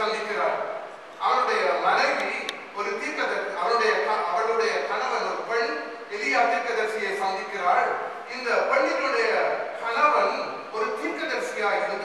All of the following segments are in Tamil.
சந்திக்கிறார். அவனுடைய மனைவி ஒரு தீர்க்கதர் அவனுடைய அவளுடைய கணவன் ஒரு பெண் எளியா தீர்க்கதரிசியை சந்திக்கிறாள். இந்த பெண்ணினுடைய கணவன் ஒரு தீர்க்கதரிசியாக இருந்தார்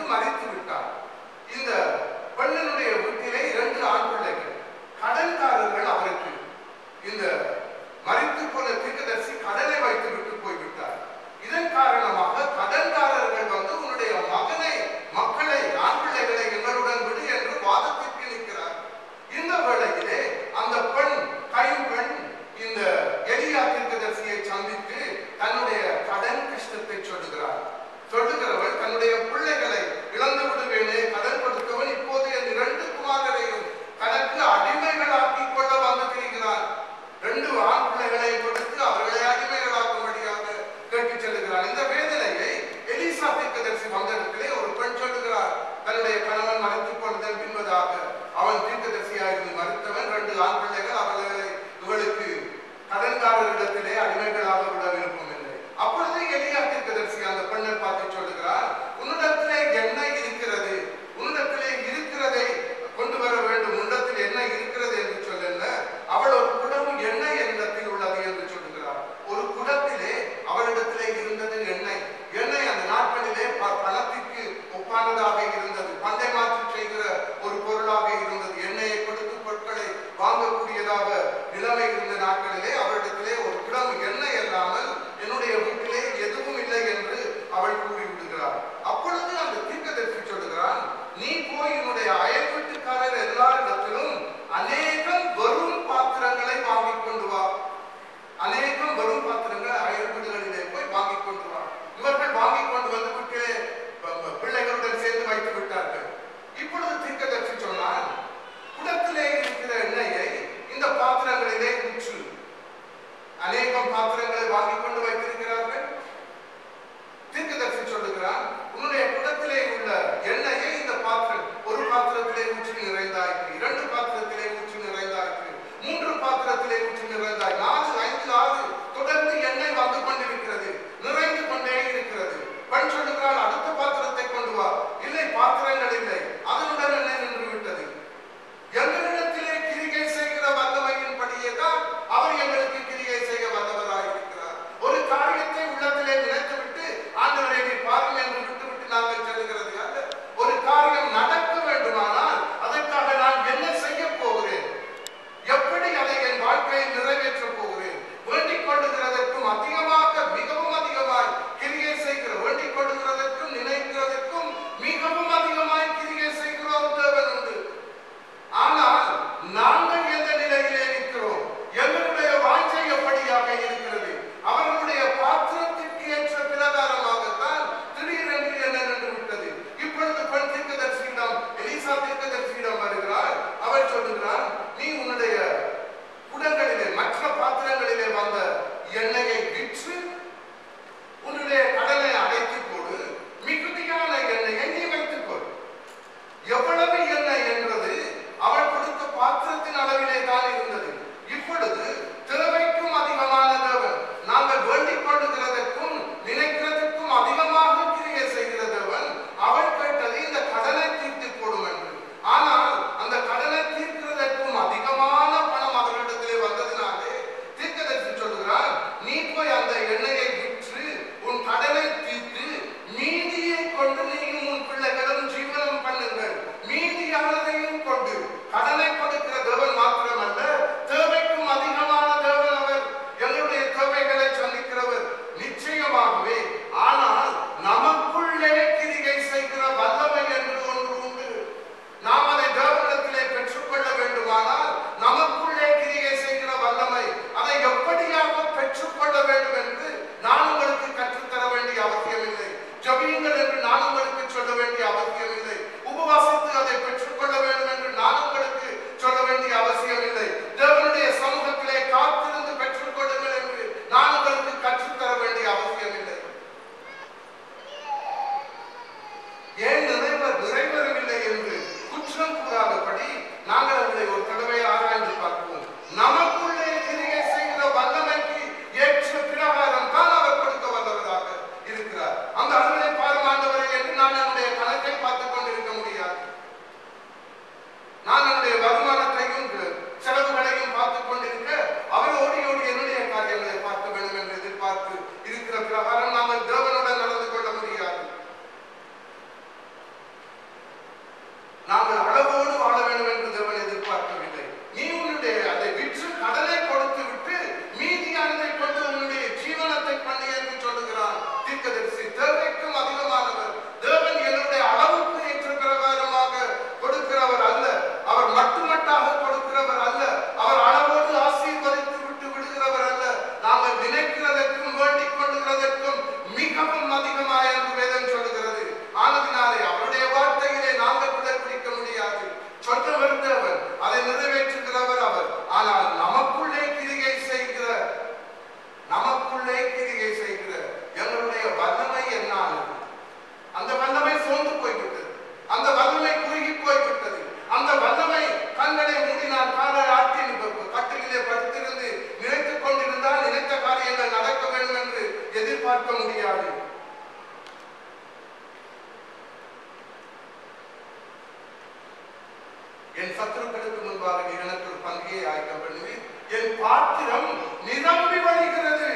என் சத்துருக்களுக்கு முன்பாக நீர் எனக்கு ஒரு பங்கையை ஆயத்தம் பண்ணுவீர் என் பாத்திரம் நிரம்பி வழிகிறது.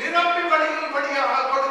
நிரம்பி வழியும்படியாக கொடு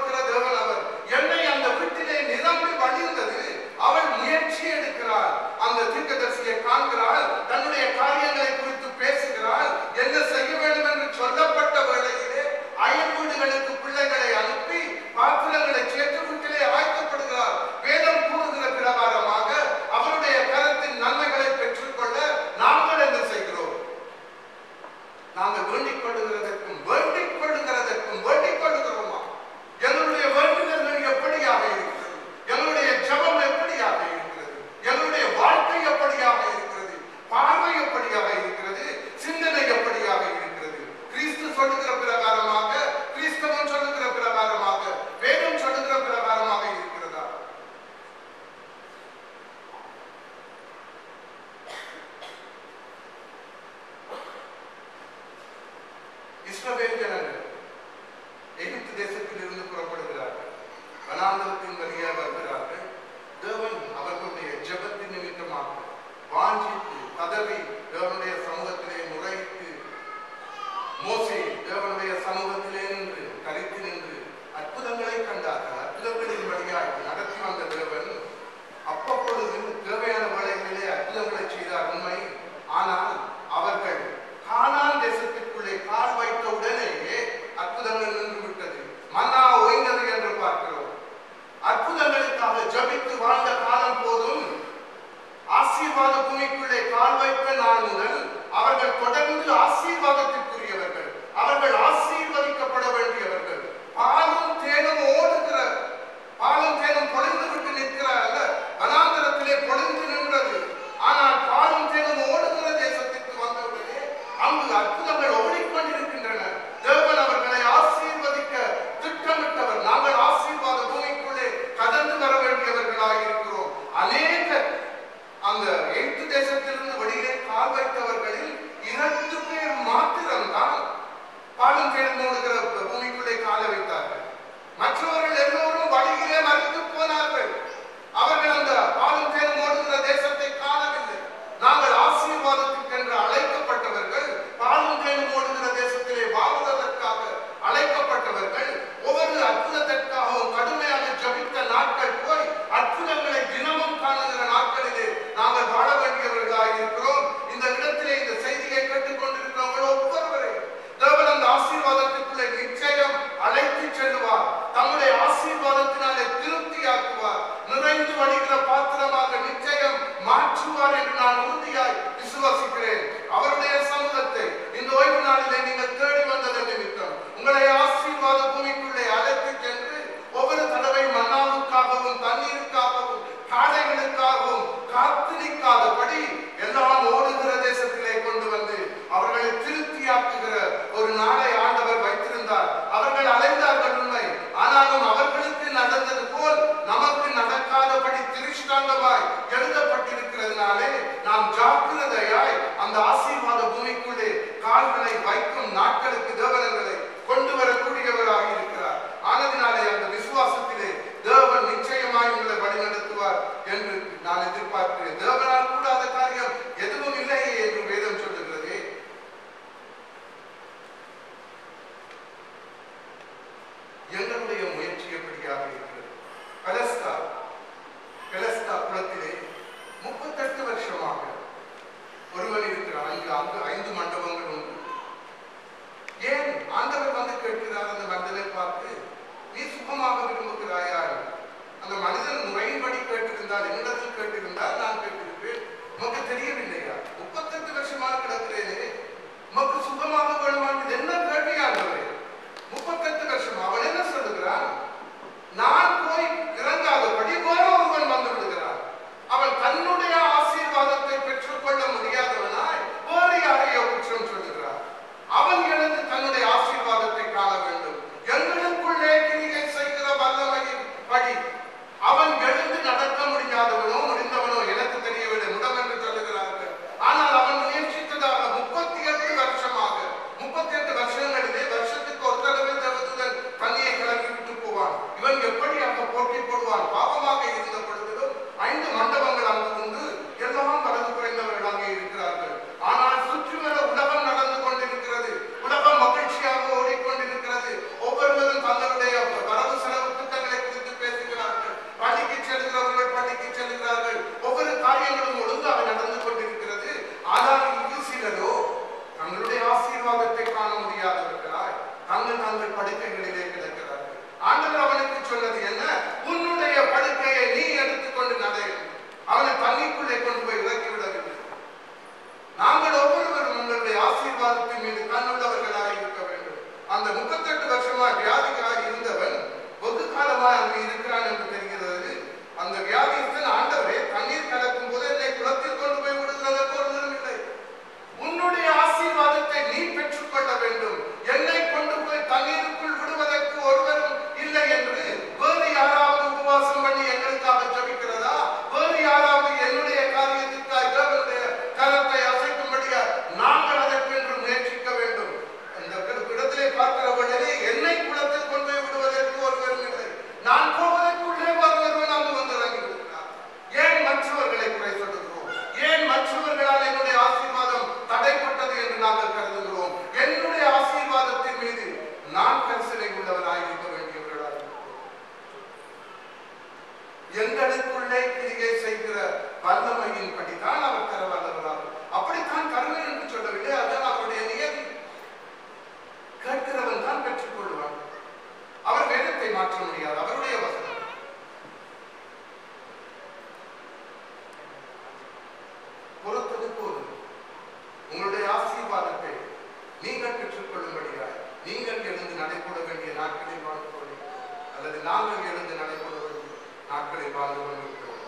அதற்கு நாங்கள் எழுந்து நடைபெற வேண்டிய நாட்களில் வாழ்ந்து கொண்டிருக்கிறோம்.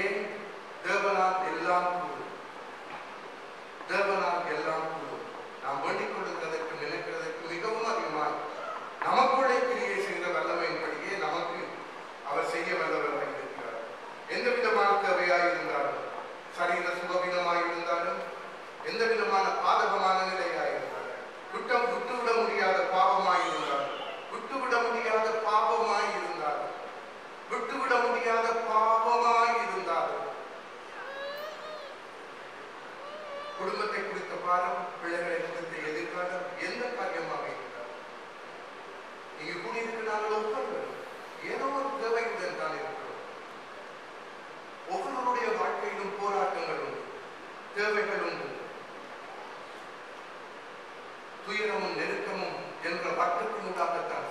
ஏன் தேவனால் எல்லாம் தேவனால் எல்லாம் குடும்பத்தை குறித்த பாரம் பிள்ளைகளை குறித்த எதிர்காலம் எந்த காரியமாக இருந்தாலும். நீங்க கூடியிருக்க நாங்கள் ஒவ்வொருவரும். ஏதோ ஒரு தேவையுடன் தான் இருக்கிறோம். ஒவ்வொருவருடைய வாழ்க்கையிலும் போராட்டங்களும் தேவைகளும் துயரமும் நெருக்கமும் என்ற வட்டத்தின் ஊடாகத்தான்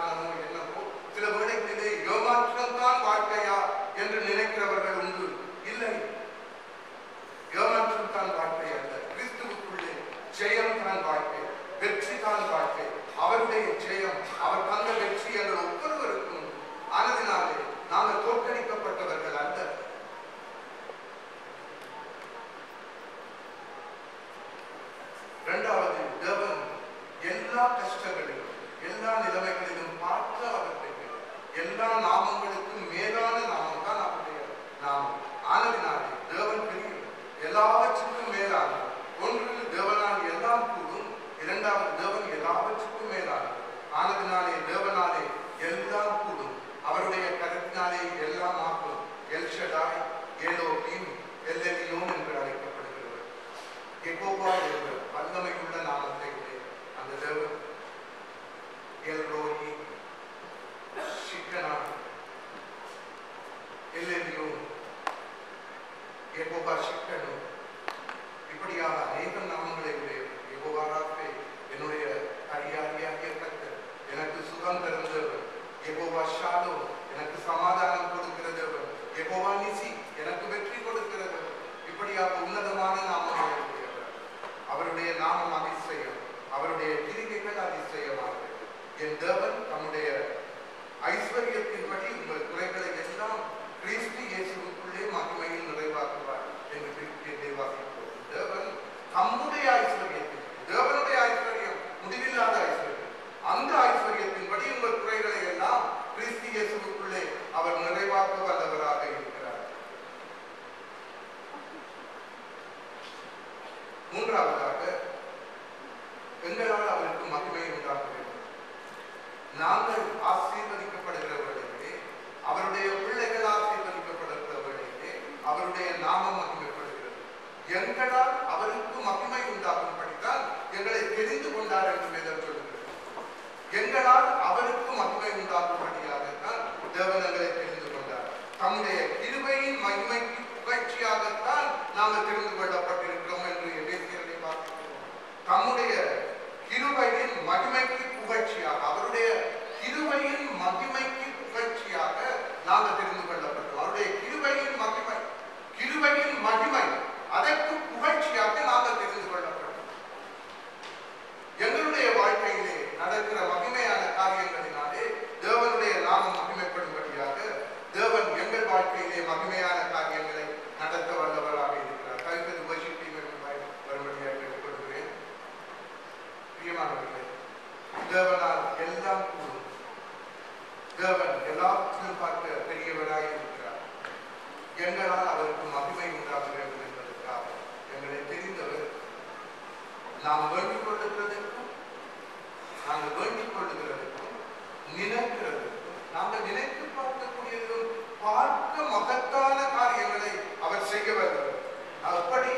காரணமோ என்னவோ சில வேளைகளிலே ஏமாற்றம்தான் வாழ்க்கையா என்று நினைக்கிறவர்கள் உண்டு. இல்லை. ஏமாற்றம் தான் வாழ்க்கை அல்ல. கிறிஸ்துவுக்குள்ளே ஜெயம் தான் வாழ்க்கை வெற்றி தான் வாழ்க்கை. அவருடைய ஜெயம் அவர் தந்த மூன்றாவதாக எங்களால் அவருக்கு மகிமை உண்டாக வேண்டும். நாங்கள் ஆசீர்வதிக்கப்படுகிறவர்களிலே அவருடைய பிள்ளைகள் ஆசீர்வதிக்கப்படுகிறவர்களிலே அவருடைய நாமம் மகிமைப்படுகிறது. எங்களால் அவருக்கு மகிமை உண்டாகும்படிதான் எங்களை தெரிந்து கொண்டார் என்று வேதம் சொல்கிறது எங்களால் அவருக்கு மகிமை உண்டாகும்படியாகத்தான் தேவன் எங்களை தெரிந்து கொண்டார். தம்முடைய கிருபையின் மகிமைக்கு புகழ்ச்சியாகத்தான் நாங்கள் தெரிந்து கொள்ளப்பட்டிருக்கிறோம். தம்முடைய கிருபையின் மகிமைக்கு புகழ்ச்சியாக அவருடைய நாம் வேண்டிக் கொள்ளுகிறதற்கும் நாங்கள் வேண்டிக் கொள்ளுகிறதற்கும் நினைக்கிறதற்கும் நாங்கள் நினைத்து பார்க்கக்கூடியதும் பார்க்க மகத்தான காரியங்களை அவர் செய்ய வருகிறார் அப்படி